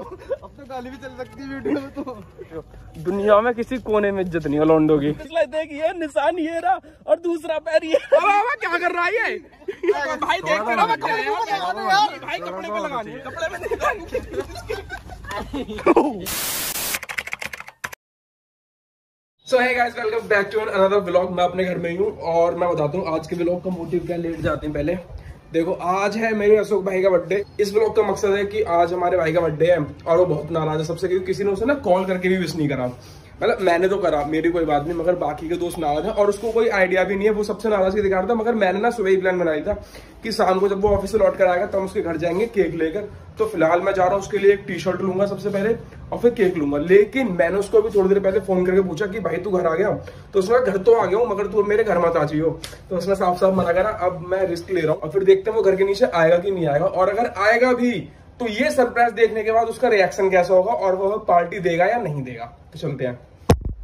अब तो गाली भी चल सकती है वीडियो में तो। दुनिया में किसी कोने में इज़्ज़त नहीं है लौंडो की। देखिए निशान ये रहा और दूसरा पैर ये। क्या कर रहा है ये? भाई देख कर भाई कपड़े पे लगानी है। कपड़े पे सो है guys welcome back to another vlog मैं अपने घर में ही हूँ और मैं बताता हूँ आज के व्लॉग का मोटिव क्या लेट जाते हैं पहले। देखो, आज है मेरे अशोक भाई का बर्थडे इस ब्लॉग का मकसद है कि आज हमारे भाई का बर्थडे है और वो बहुत नाराज़ है सबसे, क्योंकि किसी ने उसे ना कॉल करके भी विश नहीं करा। मतलब मैंने तो करा, मेरी कोई बात नहीं, मगर बाकी के दोस्त नाराज़ है और उसको कोई आइडिया भी नहीं है, वो सबसे नाराज़गी दिखा रहा था, मगर मैंने ना सुबह ही प्लान बनाया था कि शाम को जब वो ऑफ़िस से लौट कर आएगा, तब उसके घर जाएँगे केक लेकर। तो फ़िलहाल मैं जा रहा हूँ, उसके लिए एक टी शर्ट लूँगा सबसे पहले और फिर केक लूँगा। लेकिन मैंने उसको अभी थोड़ी देर पहले फ़ोन करके पूछा कि, भाई, तू घर आ गया? तो उसने घर तो आ गया हूँ, मगर तू मेरे घर मत आ चाहिए तो उसने साफ़ साफ़ मना करा, अब मैं रिस्क ले रहा हूँ। और फिर देखते हैं वो घर के नीचे आएगा कि नहीं आएगा। और अगर आएगा भी तो ये सरप्राइज़ देखने के बाद उसका रिएक्शन कैसा होगा और वो पार्टी देगा या नहीं देगा? तो चलते हैं।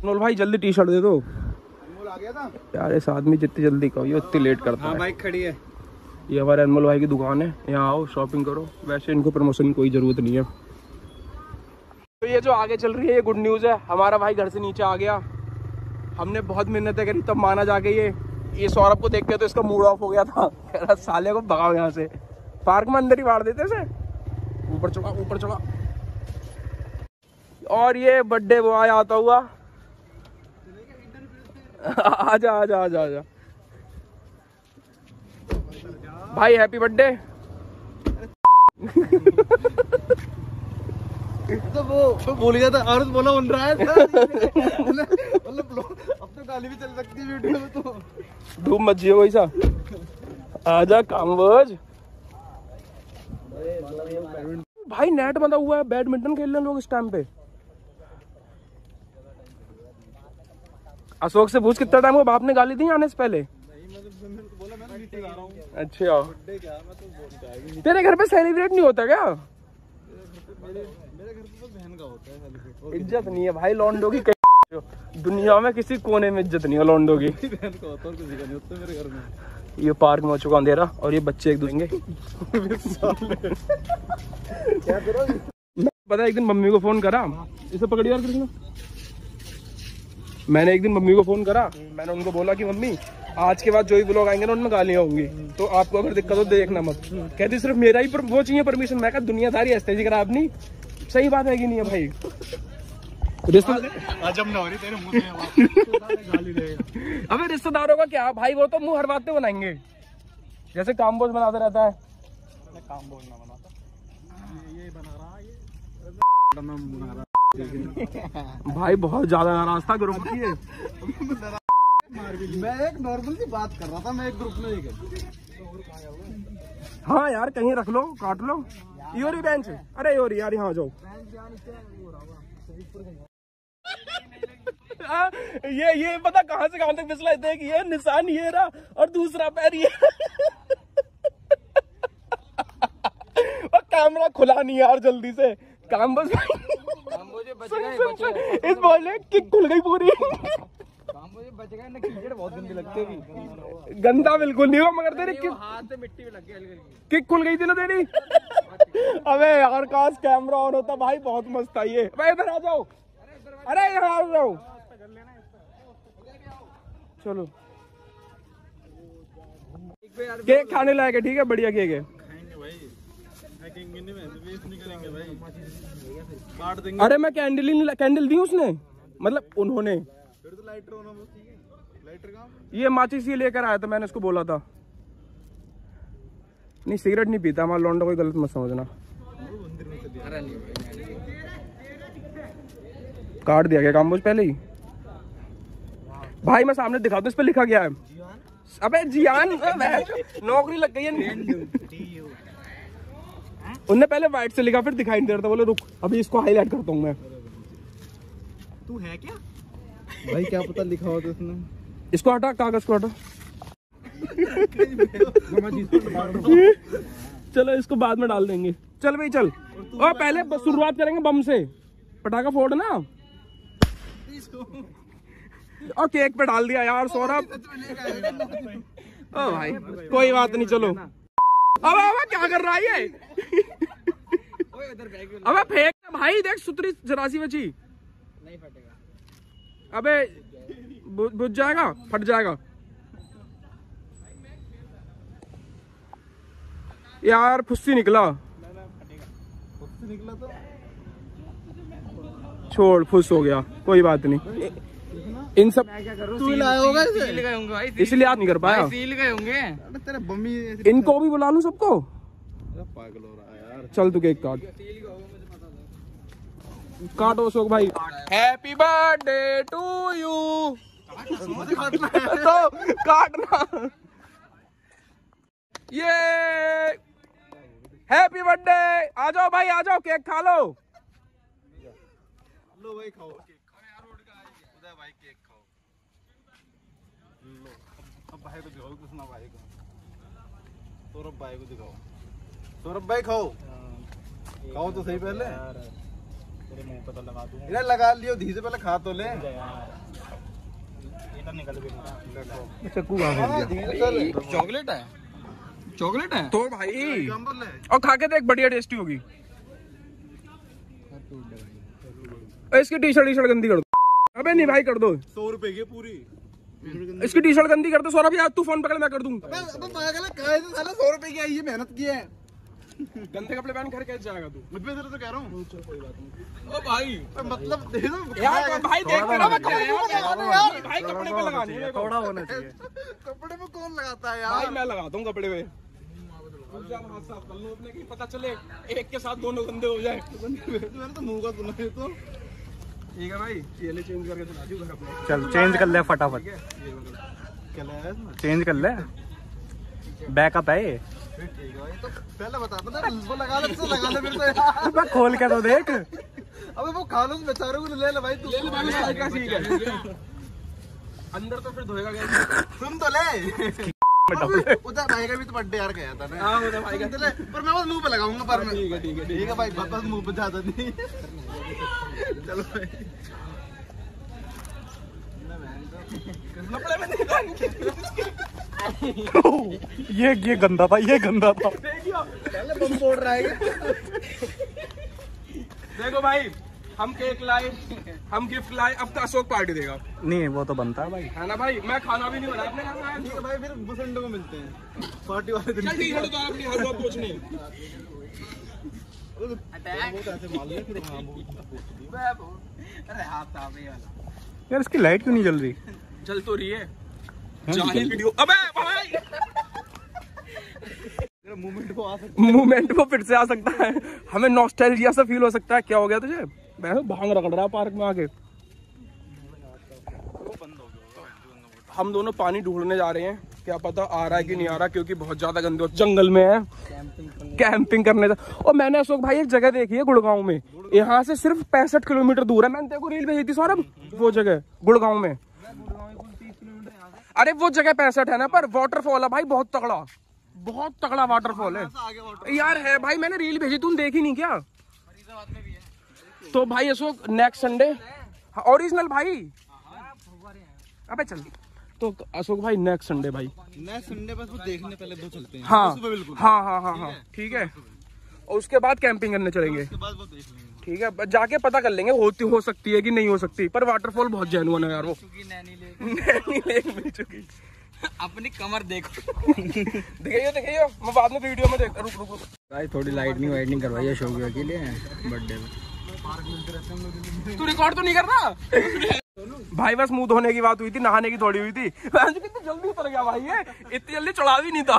नोल भाई जल्दी टी शर्ट दे दो। अनमोल आ गया था? यार इस आदमी जितनी जल्दी कहो ये उतनी लेट करता है बाइक खड़ी है। ये हमारे अनमोल भाई की दुकान है। यहाँ आओ शॉपिंग करो। वैसे इनको प्रमोशन की कोई ज़रूरत नहीं है। तो ये जो आगे चल रही है ये गुड न्यूज़ है। हमारा भाई घर से नीचे आ गया। हमने बहुत मेहनतें करी तब माना जाके ये ये सौरभ को देख के तो इसका मूड ऑफ़ हो गया था। कह रहा साले को भगाओ यहाँ से। पार्क में अंदर ही मार देते से ऊपर चढ़ा ऊपर चढ़ा। और ये बर्थडे बॉय आता हुआ। आजा आजा आजा आजा। भाई हैप्पी बर्थडे तो वो वो भूल गया था और बोला बन रहा है मतलब अब तो गाली भी चल सकती है वीडियो में तो। धूप मत जियो वैसा आजा कामवज। भाई नेट बंधा हुआ है बैडमिंटन खेल रहे हैं लोग इस टाइम पे। अशोक से पूछ कितना टाइम हुआ? बाप ने गाली दी आने से पहले? बोला मैं मीटिंग आ रहा हूँ अच्छा। क्या मैं तो बोल के आएगी तेरे घर पे सेलिब्रेट नहीं होता क्या? मेरे मेरे घर पे बहन का होता सेलिब्रेट इज़्ज़त नहीं है भाई लॉन्डो की कहीं दुनिया में किसी कोने में इज़्ज़त नहीं है लॉन्डो की। ये पार्क में हो चुका अंधेरा और ये बच्चे एक दूसरे क्या पता है एक दिन मम्मी को फ़ोन करा। इसे पकड़ी यार कृष्णा मैंने एक दिन मम्मी को फ़ोन करा मैंने उनको बोला कि मम्मी आज के बाद जो भी ब्लॉग आएँगे ना उनमें गालियाँ होंगी। तो आपको अगर दिक्कत हो तो देखना मत। कहती सिर्फ़ मेरा ही पर वो चाहिए परमिशन मैं कहा दुनियादारी ऐसे खराब नहीं सही बात है कि नहीं है भाई? रिश्तेदार आज हम ना हो रही तेरे मुँह से गाली देगा अबे रिश्तेदारों का क्या? भाई वो तो मुँह हर बात पे बनाएँगे। जैसे काम बोझ बनाते रहता है। काम बोलना बनाता। ये ये बना रहा ये बना रहा भाई बहुत ज़्यादा नाराज़ था ग्रुप की मैं एक नॉर्मल सी बात कर रहा था मैं एक ग्रुप में ही हाँ यार कहीं रख लो काट लो। योरी बेंच अरे योरी यार यहाँ जाओ। हाँ, ये ये पता कहाँ से कहाँ तक फिसला देख ये निशान ये रहा और दूसरा पैर ये। और कैमरा खुला नहीं यार जल्दी से। काम बस इस बॉल ने किक खुल गई पूरी। बहुत गंदी लगती है गंदा बिल्कुल नहीं हुआ मगर तेरी किक हाथ से मिट्टी लग गया किक खुल गई थी ना तेरी? अबे यार काश कैमरा ऑन होता भाई बहुत मस्त आई है भाई इधर आ जाओ। अरे यहाँ आ जाओ। चलो। केक खाने लायक है ठीक है? बढ़िया केक है। काट देंगे। अरे मैं कैंडल ही कैंडल दी उसने। मतलब उन्होंने। तो ये माचिस ये लेकर आया था मैंने उसको बोला था। नहीं सिगरेट नहीं पीता हमारा लौंडा कोई गलत मत समझना। काट दिया गया काम मुझ पहले ही। भाई मैं सामने दिखा दू इस पर लिखा गया है। अबे जियान नौकरी लग गई है। उनने पहले व्हाइट से लिखा फिर दिखाई नहीं दे रहा था बोले रुक अभी इसको हाईलाइट करता हूँ मैं. तू है क्या? भाई क्या पता लिखा हो तो उसने। इसको हटा कागज़ को हटा। चलो इसको बाद में डाल देंगे। चल भाई चल। और पहले शुरुआत करेंगे बम से। पटाखा फोड़ ना और केक पे डाल दिया यार सौरभ। ओ भाई कोई बात नहीं चलो। अब अब क्या कर रहा है ये? अबे फेंक भाई देख सुतरी जरासी बची। नहीं फटेगा। अबे बुझ जाएगा फट जाएगा। यार फुस्सी निकला। निकला तो। छोड़ फुस हो गया कोई बात नहीं। इन सब तू लाया होगा इसे? सील गए होंगे भाई इसलिए याद नहीं कर पाया। सील गए होंगे। तेरे इनको भी बुला लूँ सबको? पागल हो रहा है। चल तू केक काट। काटो अशोक भाई। हैप्पी बर्थडे टू यू तो काटना। ये हैप्पी बर्थडे आ जाओ भाई आ जाओ केक खा लो। लो भाई खाओ। भाई केक खाओ लो अब- भाई को दिखाओ कुछ ना भाई को। सौरभ भाई को दिखाओ। सौरभ भाई खाओ। खाओ तो सही पहले। तेरे मुँह पे तो लगा दूँ। इधर लगा लियो धी से पहले खा तो ले। निकल गया चक्कू खा चॉकलेट है? चॉकलेट है? तो भाई। और खा के देख बढ़िया टेस्टी होगी। इसकी टी शर्ट टी शर्ट गंदी कर दो। अबे नहीं भाई कर दो। सौ रुपए की पूरी। इसकी टी शर्ट गंदी कर दो सौरभ यार तू फ़ोन पकड़ मैं कर दूँ। अबे अबे पागल है कहे तो साला? सौ रुपए की आई है मेहनत की है। गंदे कपड़े पहन कर कैसे जाएगा तू? मैं तेरे तो कह रहा हूँ। ओ भाई। मतलब दे दो यार भाई देखते ना मैं कपड़े पे यार भाई कपड़े पे लगानी है थोड़ा होना चाहिए। कपड़े में कौन लगाता है यार? भाई मैं लगाता हूँ कपड़े पे। पता चले एक के साथ दोनों गंदे हो जाए। मैंने तो मुँह का सुना है तो। ठीक है भाई चेंज करके चला दियो घर अपने। चल चेंज कर ले फटाफट। चेंज कर ले। बैकअप है ये। तो पहले बता पता वो लगा ले तो लगा ले फिर तो मैं खोल के तो देख। अबे वो खा लो बेचारों को ले ले भाई तू ले ले भाई का ठीक है। अंदर तो फिर धोएगा क्या? सुन तो ले। उधर भाई का भी तो बर्थडे यार गया था ना। हाँ उधर भाई का। सुन तो पर मैं वो मुँह पे लगाऊँगा पर ठीक है ठीक है ठीक है। भाई बस मुँह पे ज़्यादा नहीं। चलो भाई। कपड़े में नहीं डाल ये ये गंदा था ये गंदा था। पहले बम फोड़ रहा है देखो भाई हम केक लाए हम गिफ्ट लाए अब तो अशोक पार्टी देगा। नहीं वो तो बनता है भाई। है ना भाई मैं खाना भी नहीं बनाया अपने घर में आया। भाई फिर बुसंडो को मिलते हैं। पार्टी वाले दिन। फिर हाँ। वो अरे हाथ आप ये वाला। यार इसकी लाइट क्यों नहीं जल रही? चल तो रही है। वीडियो। अबे भाई! मूवमेंट को आ सकता मूवमेंट वो फिर से आ सकता है। हमें नॉस्टैल्जिया सा फील हो सकता है। क्या हो गया तुझे? मैं तो भाँग रगड़ रहा है पार्क में आके। हम दोनों पानी ढूँढने जा रहे हैं। क्या पता आ रहा है कि नहीं आ रहा क्योंकि बहुत ज़्यादा गंदे हो- जंगल में है। कैंपिंग करने। जा और मैंने अशोक भाई एक जगह देखी है गुड़गांव में। यहाँ से सिर्फ़ पैंसठ किलोमीटर दूर है। मैंने तेरे को रील भेजी थी सौरभ वो जगह गुड़गांव में। अरे वो जगह पैंसठ है ना पर वाटरफॉल है भाई बहुत तगड़ा। बहुत तगड़ा वाटरफॉल है। यार है भाई मैंने रील भेजी तुम देखी नहीं क्या? तो भाई अशोक नेक्स्ट संडे ओरिजिनल भाई। अबे चल। तो अशोक भाई नेक्स्ट संडे भाई। नेक्स्ट संडे बस वो देखने पहले वो चलते हैं। हाँ। हाँ हाँ हाँ हाँ। ठीक है? और उसके बाद कैंपिंग करने चलेंगे। ठीक है जाके पता कर लेंगे होती हो सकती है कि नहीं हो सकती पर वाटरफॉल बहुत जेनुअन है यार वो। मिल चुकी अपनी कमर देखो। दिखाइयो दिखाइयो मैं बाद में वीडियो में देख रुक रुक रुक। भाई थोड़ी लाइटनिंग वाइटनिंग करवाइए शोक के लिए। बर्थडे में। तू रिकॉर्ड तो नहीं कर रहा भाई बस मुँह धोने की बात हुई थी नहाने की थोड़ी हुई थी। कितनी जल्दी उतर गया भाई ये। इतनी जल्दी चढ़ा भी नहीं था।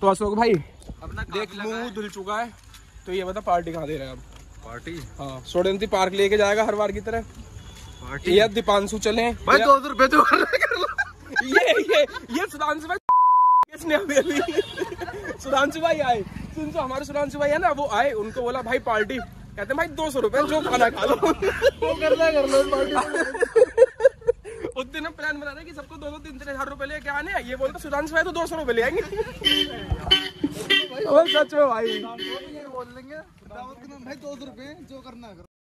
तो अशोक भाई अपना देख मुँह धुल चुका है। तो ये बता पार्टी कहाँ दे रहे हैं अब? पार्टी? हाँ सोडेंती पार्क लेके जाएगा हर बार की तरह। पार्टी? या दीपांशु चले। भाई दो सौ रुपए जो कर लो। ये ये ये सुधांशु भाई किसने अभी अभी सुधांशु भाई आए। सुन जो हमारे सुधांशु भाई है ना वो आए उनको बोला भाई पार्टी। कहते भाई दो सौ रुपए जो खाना खा लो। वो कर ले कर लो पार्टी। उस दिन हम प्लान बना रहे कि सबको दो दो तीन तीन हज़ार रुपए लेके आने ये बोलते सुधांशु भाई तो दो सौ रुपए ले आएँगे। सच में भाई। बोल लेंगे भाई दो सौ रुपये जो करना है।